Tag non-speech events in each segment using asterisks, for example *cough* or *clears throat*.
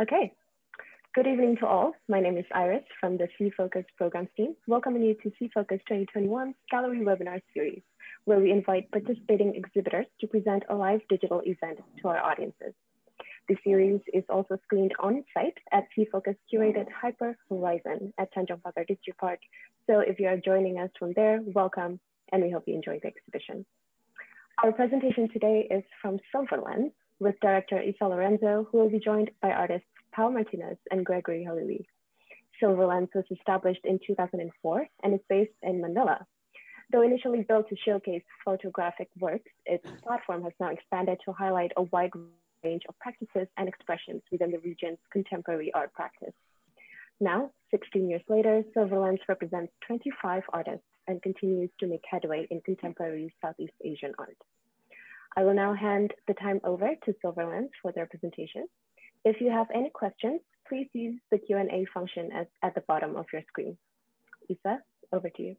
Okay. Good evening to all. My name is Iris from the S.E.A. Focus programs team, welcoming you to S.E.A. Focus 2021 Gallery Webinar Series, where we invite participating exhibitors to present a live digital event to our audiences. The series is also screened on site at S.E.A. Focus curated Hyper Horizon at Tanjong Pagar Distripark. So if you are joining us from there, welcome, and we hope you enjoy the exhibition. Our presentation today is from Silverlens with director Isa Lorenzo, who will be joined by artists Pow Martinez and Gregory Halili. Silverlens was established in 2004 and is based in Manila. Though initially built to showcase photographic works, its platform has now expanded to highlight a wide range of practices and expressions within the region's contemporary art practice. Now, 16 years later, Silverlens represents 25 artists and continues to make headway in contemporary Southeast Asian art. I will now hand the time over to Silverlens for their presentation. If you have any questions, please use the Q&A function at, at the bottom of your screen. Isa, over to you.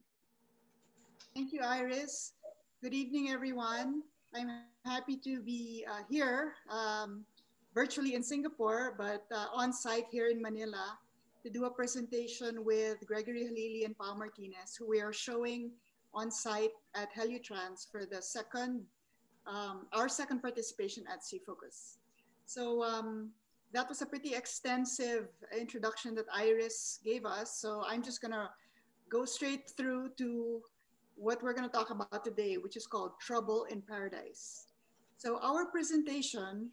Thank you, Iris. Good evening, everyone. I'm happy to be uh, here um, virtually in Singapore, but uh, on site here in Manila to do a presentation with Gregory Halili and Pow Martinez, who we are showing on site at Heliotrans for the second, um, our second participation at S.E.A. Focus. So um, that was a pretty extensive introduction that Iris gave us. So I'm just gonna go straight through to what we're to talk about today, which is called Trouble in Paradise. So our presentation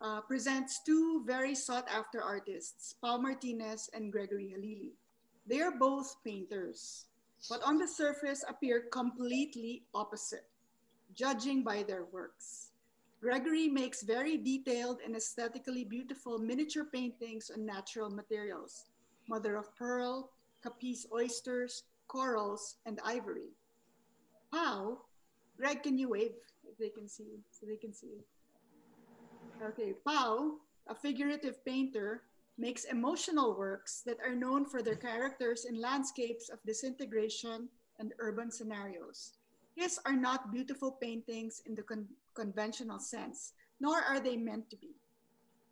uh, presents two very sought after artists, Pow Martinez and Gregory Halili. They are both painters, but on the surface appear completely opposite, judging by their works. Gregory makes very detailed and aesthetically beautiful miniature paintings on natural materials, mother of pearl, Capiz oysters, corals, and ivory. Pow, Greg, can you wave if they can see, so they can see? Okay, Pow, a figurative painter, makes emotional works that are known for their characters in landscapes of disintegration and urban scenarios. His are not beautiful paintings in the con conventional sense, nor are they meant to be,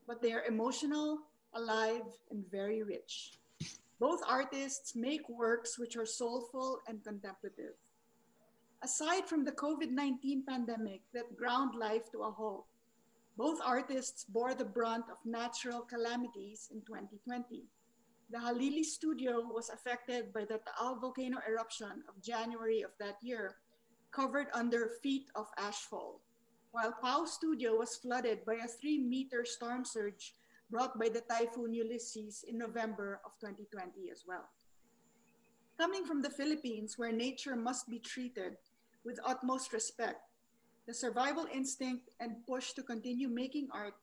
but they are emotional, alive, and very rich. Both artists make works which are soulful and contemplative. Aside from the COVID-19 pandemic that ground life to a halt, both artists bore the brunt of natural calamities in 2020. The Halili studio was affected by the Taal volcano eruption of January of that year, covered under feet of ashfall, while Pow studio was flooded by a three meter storm surge brought by the typhoon Ulysses in November of 2020 as well. Coming from the Philippines, where nature must be treated with utmost respect, the survival instinct and push to continue making art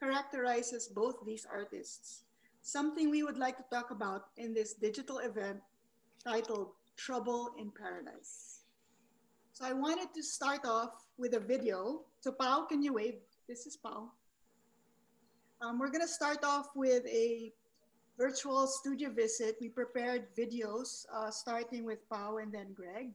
characterizes both these artists, something we would like to talk about in this digital event titled Trouble in Paradise. So I wanted to start off with a video. So Pow, can you wave? This is Pow. Um, we're gonna start off with a virtual studio visit. We prepared videos uh, starting with Pow and then Greg.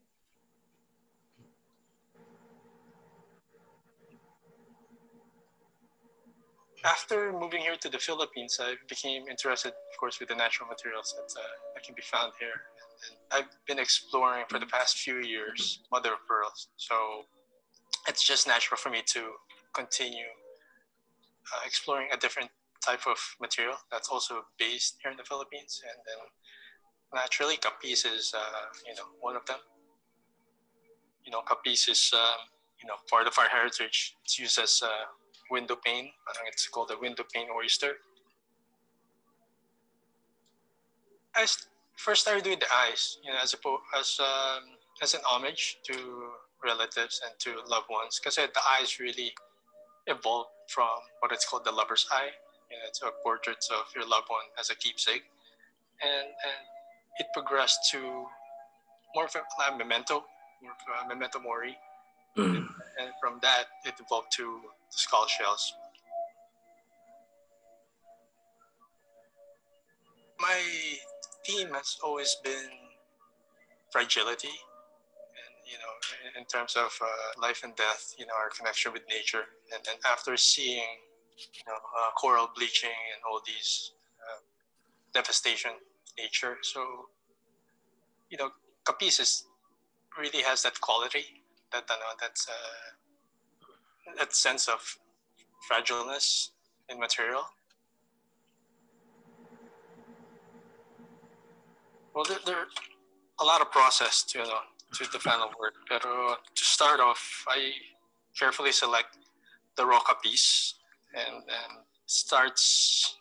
After moving here to the Philippines, I became interested, of course, with the natural materials that, uh, that can be found here. I've been exploring for the past few years mother of pearls. So it's just natural for me to continue uh, exploring a different type of material that's also based here in the Philippines. And then naturally, Capiz is, uh, you know, one of them. You know, Capiz is, um, you know, part of our heritage. It's used as uh, window pane. it's called a window pane oyster. I first started with the eyes, you know, as a as um, as an homage to relatives and to loved ones, because the eyes really evolved from what it's called the lover's eye. You know, it's a portrait of your loved one as a keepsake, and and it progressed to more of a memento, more of a memento mori, mm. and, and, from that it evolved to the skull shells. My theme has always been fragility you know, in terms of uh, life and death, you know, our connection with nature. And then after seeing you know, uh, coral bleaching and all these uh, devastation nature. So, you know, Capiz is, really has that quality, that uh, that's uh, that sense of fragileness in material. Well, there, there are a lot of process to you know, to the final work. But to start off, I carefully select the raw piece and then starts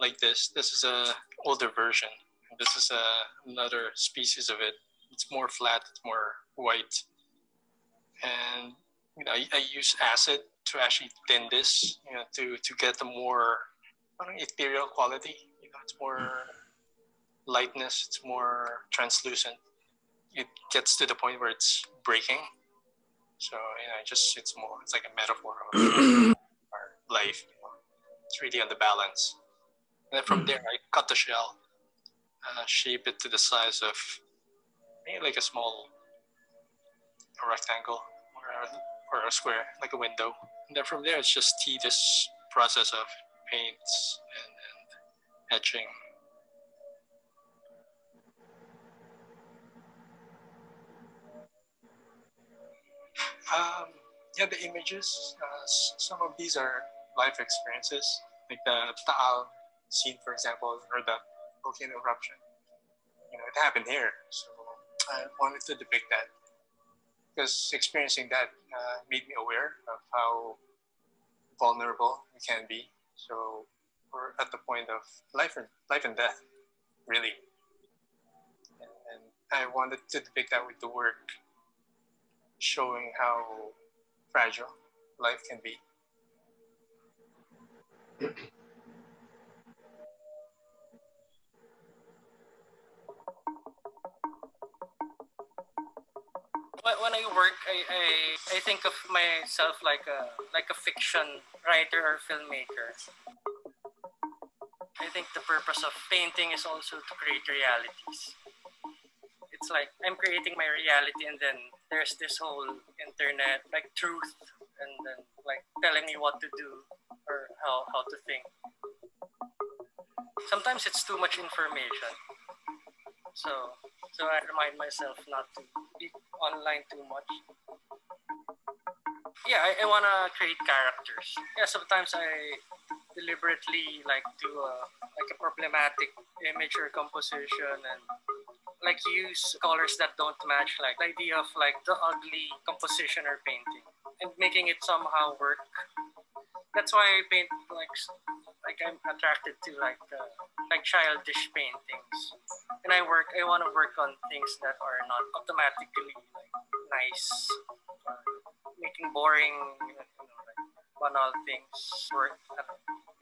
like this. This is a older version. This is a, another species of it. It's more flat, it's more white. And you know, I, I use acid to actually thin this, you know, to, to get the more ethereal quality. You know, it's more lightness, it's more translucent. It gets to the point where it's breaking. So, you know, it just it's more it's like a metaphor of *clears throat* our life. You know? It's really on the balance. And then from hmm. there I cut the shell, uh, shape it to the size of maybe like a small a rectangle or a, or a square, like a window. And then from there it's just tedious process of paints and, and etching Um, yeah, the images. Uh, some of these are life experiences, like the Taal scene, for example, or the volcano eruption. You know, it happened here, so I wanted to depict that because experiencing that uh, made me aware of how vulnerable we can be. So we're at the point of life and life and death, really. And, and I wanted to depict that with the work showing how fragile life can be. when I work, I, I, I think of myself like a like a fiction writer or filmmaker. I think the purpose of painting is also to create realities it's like I'm creating my reality, and then there's this whole internet like truth, and then like telling me what to do or how how to think. Sometimes it's too much information, so so I remind myself not to be online too much. Yeah, I, I wanna create characters. Yeah, sometimes I deliberately like do a like a problematic image or composition and like use colors that don't match like the idea of like the ugly composition or painting and making it somehow work. That's why i paint like like i'm attracted to like uh, like childish paintings. And i work i want to work on things that are not automatically like nice or making boring you know, like banal things work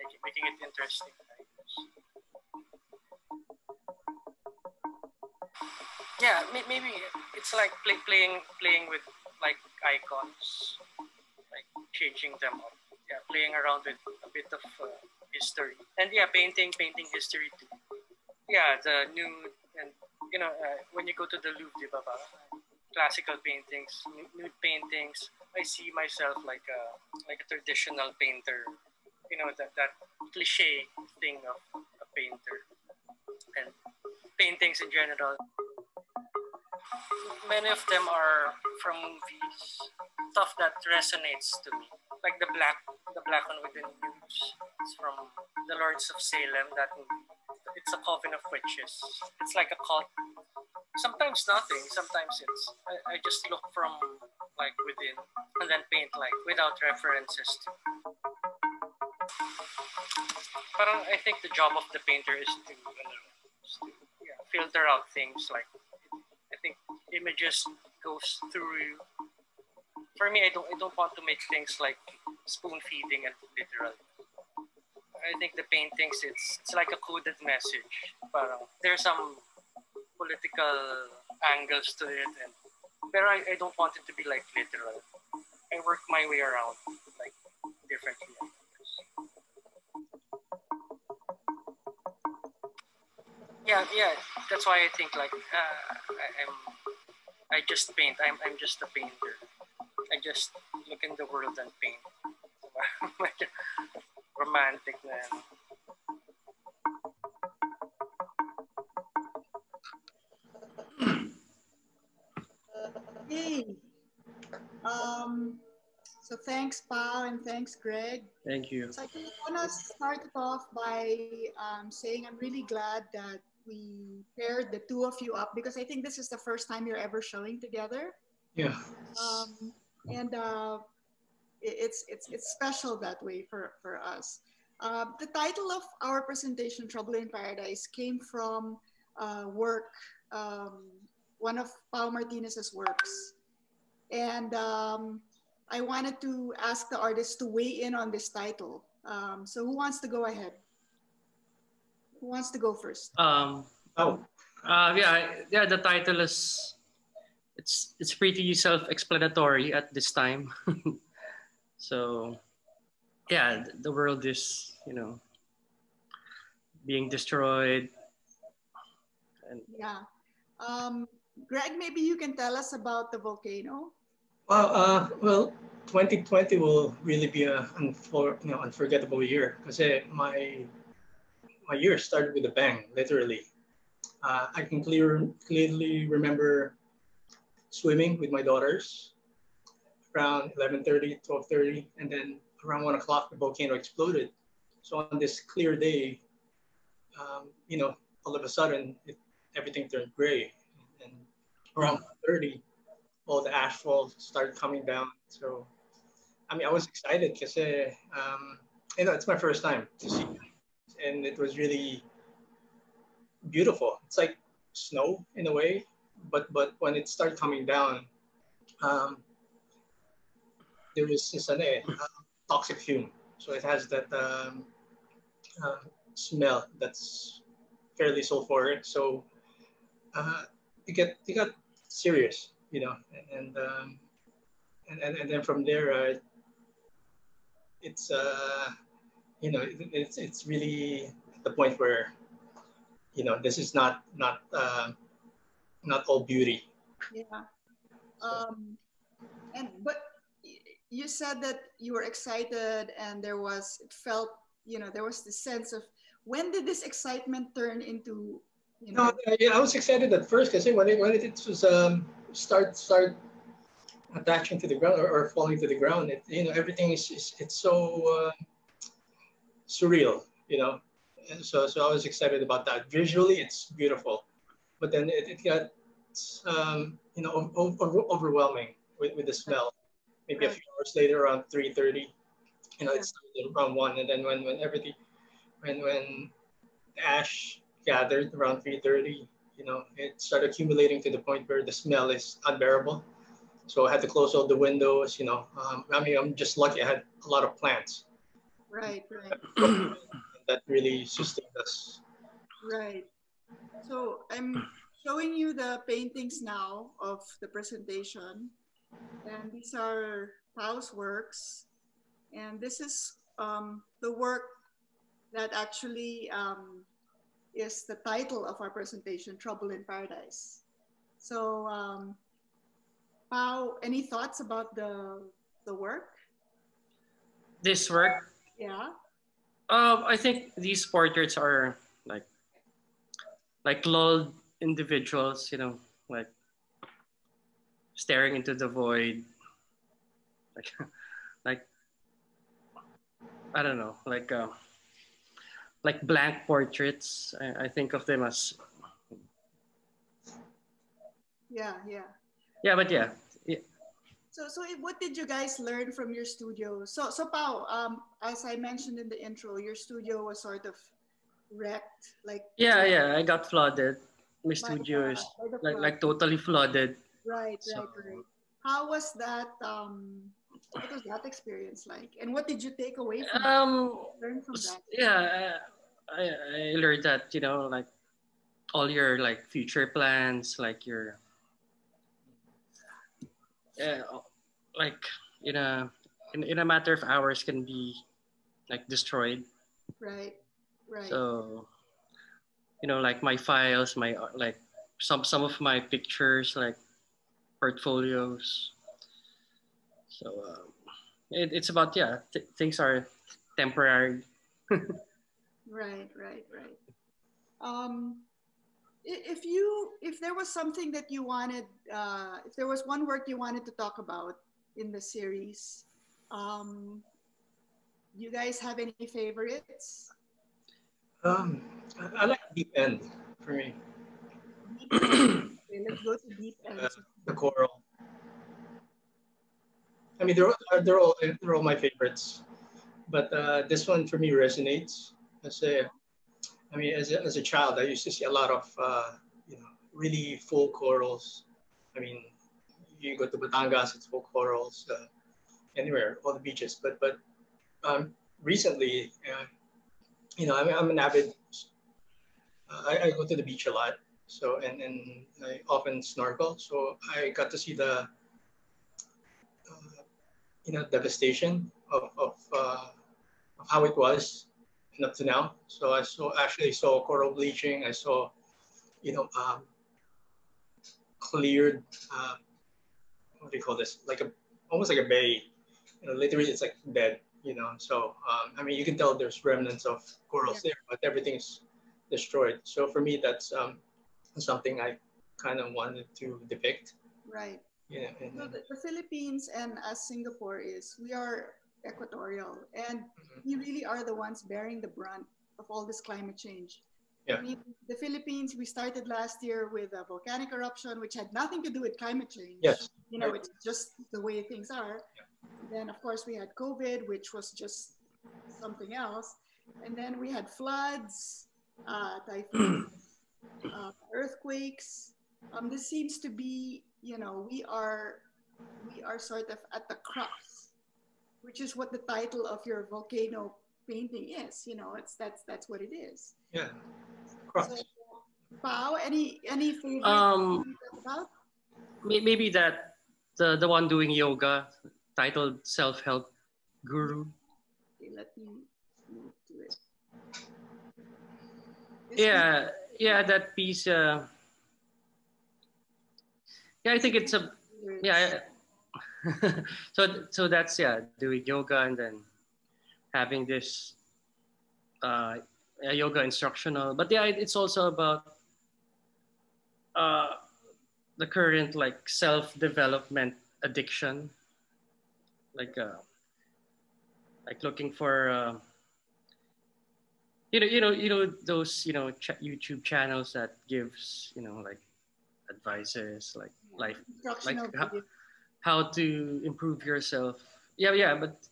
making, making it interesting yeah maybe it's like play, playing playing with like icons. Like changing them up. Yeah playing around with a bit of uh, history. And yeah painting painting history too. Yeah the nude and you know uh, when you go to the louvre diba classical paintings nude paintings. I see myself like a like a traditional painter. You know that that cliche thing of a painter. And paintings in general many of them are from movies, stuff that resonates to me. Like the black, the black one with the nudes. It's from The Lords of Salem. That movie. It's a coven of witches. It's like a cult. Sometimes nothing. Sometimes it's. I, I just look from like within and then paint like without references to. But I think the job of the painter is to, to yeah, filter out things like images goes through. For me, I don't I don't want to make things like spoon feeding and literal. I think the paintings it's it's like a coded message. But there's some political angles to it, and but I, I don't want it to be like literal. I work my way around like differently. yeah yeah that's why i think like uh, I, am i just paint I'm, I'm just a painter i just look in the world and paint *laughs* romantic na yan. Hey. Um, so thanks, Pow, and thanks, Greg. Thank you. So I want to start it off by um, saying I'm really glad that we paired the two of you up because I think this is the first time you're ever showing together. Yeah. Um, and uh, it- it's, it's, it's special that way for, for us. Uh, the title of our presentation, Trouble in Paradise, came from uh, work, um, one of Pow Martinez's works. And um, I wanted to ask the artist to weigh in on this title. Um, so who wants to go ahead? Who wants to go first? Um. Oh, Uh. Yeah. Yeah. The title is. It's it's pretty self-explanatory at this time. *laughs* so, yeah, the world is you know being destroyed, and Yeah. Um, Greg, maybe you can tell us about the volcano. Well, uh, well, 2020 will really be a unfor- you know, unforgettable year because my my year started with a bang, literally. Uh, I can clear, clearly remember swimming with my daughters around 11:30, 12:30, and then around one o'clock the volcano exploded. So on this clear day, um, you know, all of a sudden it, everything turned gray, and around 30 all the ashfall started coming down. So, I mean, I was excited because, um, you know, it's my first time to see. And it was really beautiful. It's like snow in a way, but but when it started coming down, um, there was this uh, toxic fume. So it has that um, uh, smell that's fairly sulfuric. So uh, you get you got serious you know, and um, and, and, and then from there, uh, it's uh, you know, it, it's it's really the point where, you know, this is not not uh, not all beauty. Yeah. Um, and but you said that you were excited, and there was it felt you know there was this sense of when did this excitement turn into you know No, yeah, I was excited at first because when it when it was um start start attaching to the ground or, or falling to the ground, it you know everything is, is it's so uh, surreal, you know. And so so I was excited about that. Visually, it's beautiful, but then it, it got um, you know overwhelming with, with the smell. Maybe a few hours later, around three thirty, you know, it started around one, and then when when everything when when ash gathered around 3.30 you know it started accumulating to the point where the smell is unbearable so i had to close all the windows you know um, i mean i'm just lucky i had a lot of plants right right *clears throat* that really sustained us right so i'm showing you the paintings now of the presentation and these are Pow's works and this is um, the work that actually um, is the title of our presentation, Trouble in Paradise. So, um, Pow, any thoughts about the, the work? this work. Yeah, Um, I think these portraits are like like lulled individuals, you know, like staring into the void, like *laughs* like I don't know, like uh, like blank portraits. I, I think of them as yeah, yeah. yeah, but yeah, So, so what did you guys learn from your studio? So, so Pow, um, as I mentioned in the intro, your studio was sort of wrecked, like yeah, yeah. I got flooded. My studio is like like totally flooded. Right, So- right, right. How was that? Um, what was that experience like? And what did you take away from? Um, Learn from that? yeah I, I learned that you know like all your like future plans like your yeah like in a in, in a matter of hours can be like destroyed Right, right. so you know like my files my like some some of my pictures like portfolios so um, it, it's about yeah th- things are temporary *laughs* right, right, right. Um, if you if there was something that you wanted uh, if there was one work you wanted to talk about in the series. Um, you guys have any favorites? Um, I, like deep end for me. Okay, let's go to deep end. Uh, the coral. I mean they're, they're all they're all my favorites but uh, this one for me resonates as a I mean, as a, as a child, I used to see a lot of, uh, you know, really full corals. I mean, you go to Batangas, it's full corals, uh, anywhere, all the beaches. But but um, recently, uh, you know, I'm, I'm an avid, uh, I, I, go to the beach a lot. So, and, and I often snorkel. So I got to see the, uh, you know, devastation of, of, uh, of how it was up to now. So I saw actually saw coral bleaching. I saw, you know, um, cleared. Uh, what do you call this? Like a almost like a bay. You know, literally it's like dead. You know, so um, I mean, you can tell there's remnants of corals yeah. there, but everything's destroyed. So for me, that's um, something I kind of wanted to depict. Right. Yeah. And, so the, the Philippines and as Singapore is, we are equatorial. And mm-hmm. we really are the ones bearing the brunt of all this climate change. Yeah. I mean, the Philippines, we started last year with a volcanic eruption, which had nothing to do with climate change. Yes. You know, it's just the way things are. Yeah. Then, of course, we had COVID, which was just something else. And then we had floods, uh, typhoons, *clears throat* uh, earthquakes. Um, this seems to be, you know, we are, we are sort of at the crux which is what the title of your volcano painting is. You know, it's that's that's what it is. Yeah. So, Pow, any any favorite um, Maybe that the the one doing yoga, titled self help guru. Okay, let me move to it. yeah, yeah, that piece. Uh, yeah, I think it's a yeah. *laughs* so so that's yeah, doing yoga and then having this uh, yoga instructional. But yeah, it's also about uh, the current like self development addiction, like uh, like looking for. Uh, you know, you know, you know those, you know, ch- YouTube channels that gives, you know, like advices, like life, like how, how to improve yourself. Yeah, yeah, but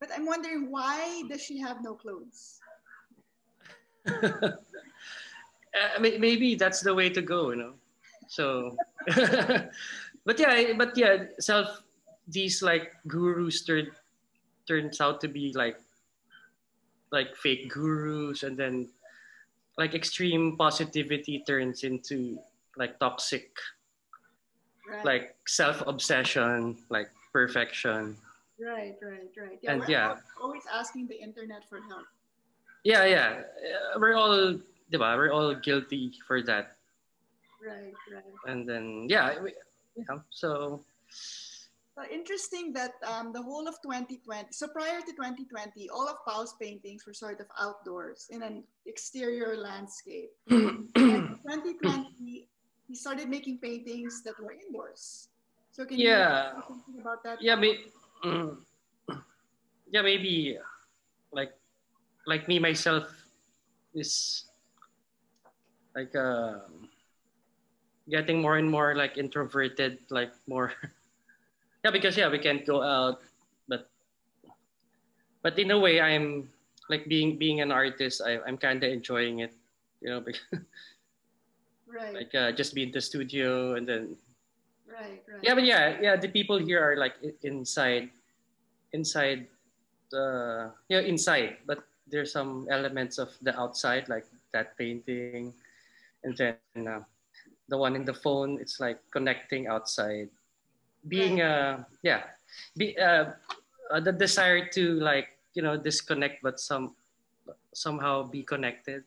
but I'm wondering why does she have no clothes? *laughs* uh, maybe that's the way to go, you know. So, *laughs* but yeah, but yeah, self these like gurus turn turns out to be like like fake gurus, and then like extreme positivity turns into like toxic right. like self obsession, like perfection. Right, right, right. Yeah, and we're yeah, always asking the internet for help. Yeah, yeah, we're all, diba? We're all guilty for that. Right, right. And then yeah, we, yeah. So. Uh, interesting that um, the whole of 2020, so prior to 2020, all of Pow's paintings were sort of outdoors in an exterior landscape. *clears throat* 2020, he started making paintings that were indoors. So can yeah. you something about that? Yeah, may, mm, *clears throat* yeah, maybe like like me myself is like uh, getting more and more like introverted, like more. *laughs* yeah, because yeah, we can't go out, but but in a way, I'm like being being an artist. I, I'm kind of enjoying it, you know, *laughs* because right like uh, just be in the studio and then right right yeah but yeah yeah the people here are like inside inside the yeah inside but there's some elements of the outside like that painting and then uh, the one in the phone it's like connecting outside. Being right. uh yeah. Be uh, uh the desire to like you know disconnect but some somehow be connected.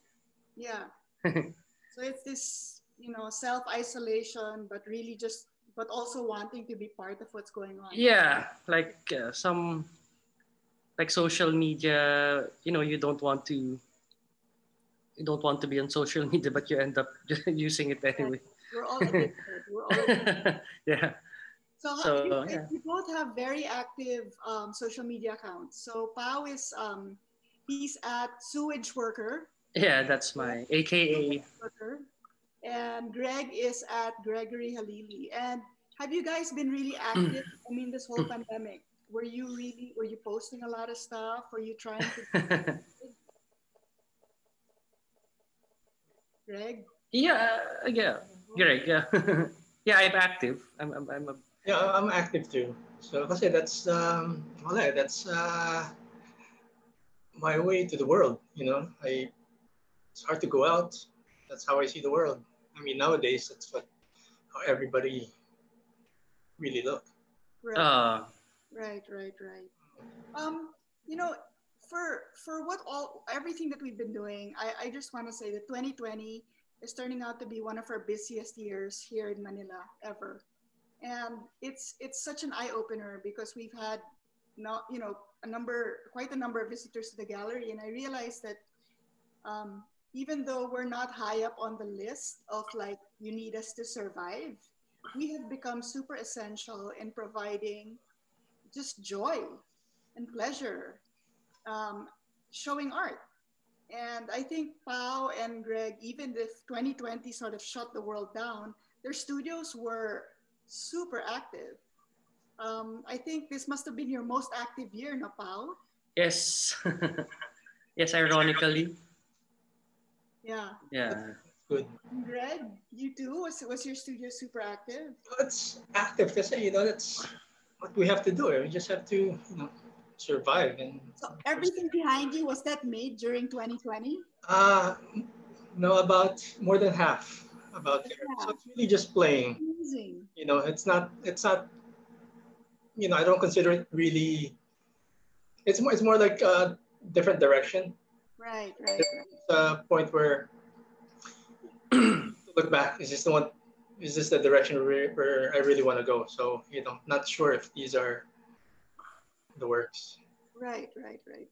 Yeah. *laughs* So it's this you know self isolation but really just but also wanting to be part of what's going on. Yeah like uh, some like social media, you know, you don't want to you don't want to be on social *laughs* media, but you end up *laughs* using it anyway. We're all addicted. We're all addicted. *laughs* yeah. So, So, you, yeah. you both have very active um, social media accounts. So Pow is um, he's at Sewage Worker, Yeah, that's my AKA. Worker, and Greg is at Gregory Halili. And have you guys been really active? *clears throat* I mean, this whole pandemic, were you really were you posting a lot of stuff? Were you trying to, *laughs* Greg? yeah, yeah, Greg. Yeah, *laughs* yeah. I'm active. I'm, I'm, I'm a, Yeah, I'm active too. So kasi that's um wala, that's uh my way to the world, you know. I it's hard to go out. That's how I see the world. I mean nowadays that's what how everybody really look. Right. uh, Right, right, right. Um, you know, for for what all everything that we've been doing, I, I just want to say that 2020 is turning out to be one of our busiest years here in Manila ever. And it's it's such an eye opener because we've had not you know a number quite a number of visitors to the gallery and I realized that um, even though we're not high up on the list of like you need us to survive, we have become super essential in providing just joy and pleasure um, showing art. And I think Pow and Greg, even if 2020 sort of shut the world down, their studios were super active. Um, I think this must have been your most active year, no, Pow? yes, *laughs* yes. Ironically, Yeah. yeah. Good. Greg, you too? Was, was your studio super active? It's active kasi you know that's what we have to do. We just have to, you know, survive and So everything behind you, was that made during 2020? uh no about more than half about there. So it's really just playing. Amazing. you know it's not it's not you know i don't consider it really it's more it's more like a different direction Right, right, right. it's a point where *clears throat* to look back is this the one is this the direction where, where i really want to go so you know not sure if these are the works Right, right, right.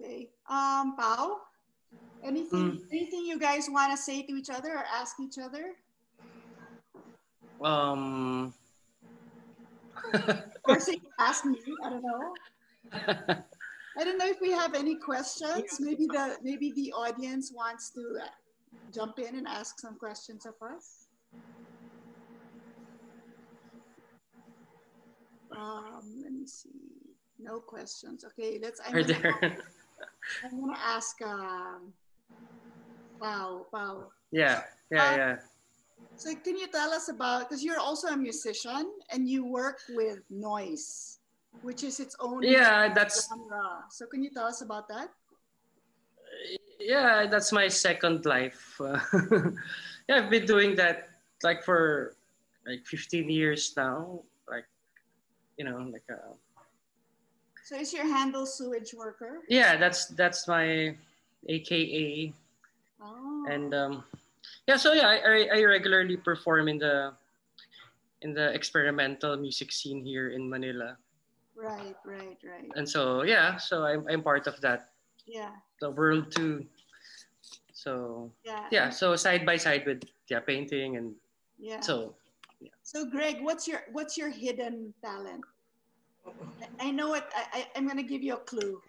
Okay. Um, Pow, anything, anything you guys want to say to each other or ask each other? Um. *laughs* Or say, ask me. I don't know. *laughs* I don't know if we have any questions. Maybe the maybe the audience wants to uh, jump in and ask some questions of us. Um, let me see. No questions. Okay, let's. I'm Are gonna there? ask- I'm gonna ask. Um, wow, wow. yeah, yeah, yeah. So can you tell us about? Because you're also a musician and you work with noise, which is its own Yeah, that's genre. So can you tell us about that? yeah, that's my second life. Uh, *laughs* yeah, I've been doing that like for like 15 years now. Like, you know, like uh, So is your handle sewage worker? yeah, that's that's my AKA. Oh. And um, yeah, so yeah, I, I- I regularly perform in the in the experimental music scene here in Manila. right, right, right. And so yeah, so I'm I'm part of that Yeah, the world too. So yeah. yeah, so side by side with yeah painting and Yeah. so So Greg, what's your what's your hidden talent? I- know it. I, I I'm gonna give you a clue.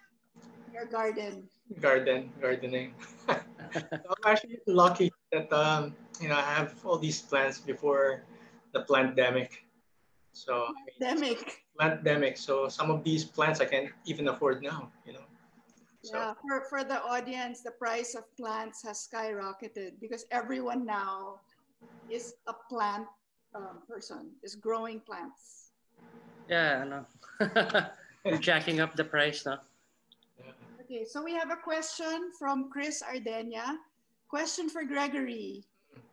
Your garden. garden gardening *laughs* i'm actually lucky that um you know i have all these plants before the pandemic so I mean, Pandemic. pandemic. So some of these plants I can't even afford now, you know. So Yeah, for, for the audience, the price of plants has skyrocketed because everyone now is a plant um, person, is growing plants. Yeah, no. *laughs* You're jacking up the price now. Okay, so we have a question from Chris Ardenia. Question for Gregory.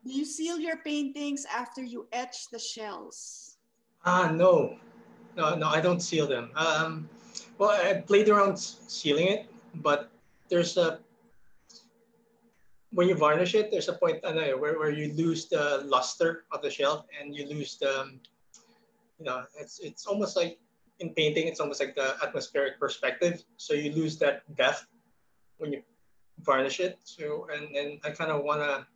Do you seal your paintings after you etch the shells? ah no, no, no, I don't seal them. Um, well, I played around sealing it, but there's a when you varnish it, there's a point ano, eh, where, where you lose the luster of the shell and you lose the, um, you know, it's it's almost like in painting, it's almost like the atmospheric perspective. So you lose that depth when you varnish it. So, and then I kind of want to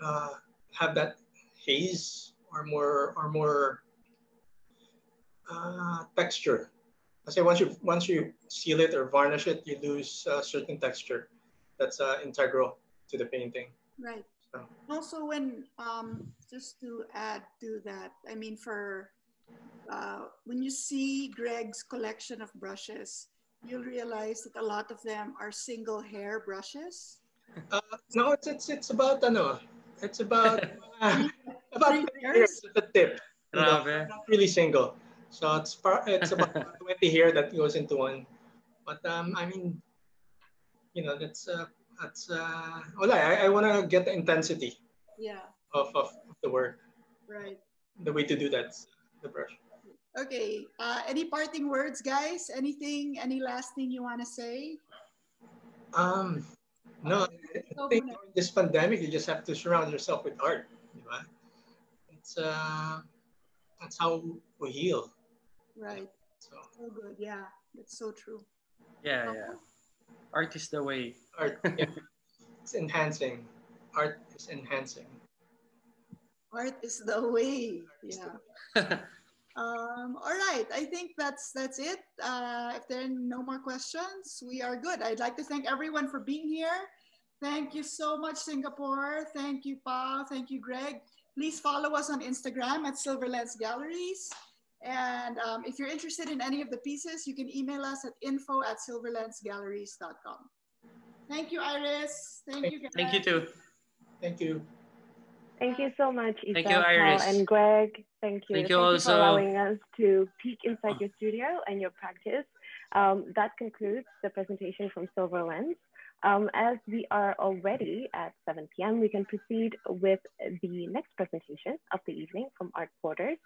uh, have that haze or more, or more uh, texture. I say once you once you seal it or varnish it, you lose a certain texture that's uh, integral to the painting. Right. So. Also, when um, just to add to that, I mean, for uh, when you see Greg's collection of brushes, you'll realize that a lot of them are single hair brushes. Uh, no, it's, it's it's about ano, it's about uh, *laughs* about hairs at the tip. You know, not really single. So it's part, it's about *laughs* 20 hair that goes into one. But um, I mean, you know, that's uh, that's uh, well, I I want to get the intensity. Yeah. Of, of the work. Right. The way to do that, the brush. Okay. Uh, any parting words, guys? Anything? Any last thing you want to say? Um, no. I think during this pandemic, you just have to surround yourself with art. Right? It's uh, that's how we heal. Right. So, so good. Yeah, that's so true. Yeah, yeah. Art is the way. Art. Yeah. it's enhancing. Art is enhancing. Art is the way. Yeah. *laughs* Um, all right, I think that's that's it. Uh, if there are no more questions, we are good. I'd like to thank everyone for being here. Thank you so much, Singapore. Thank you, Pa. Thank you, Greg. Please follow us on Instagram at Silverlens Galleries. And um, if you're interested in any of the pieces, you can email us at info at silverlensgalleries.com. Thank you, Iris. Thank you, guys. Thank you, too. Thank you. Thank you so much, Isa, Thank you, Iris. Pow, and Greg. Thank you. Thank you Thank also. you for allowing us to peek inside your studio and your practice. Um, that concludes the presentation from Silverlens. Um, as we are already at 7 p.m., we can proceed with the next presentation of the evening from Art Porters.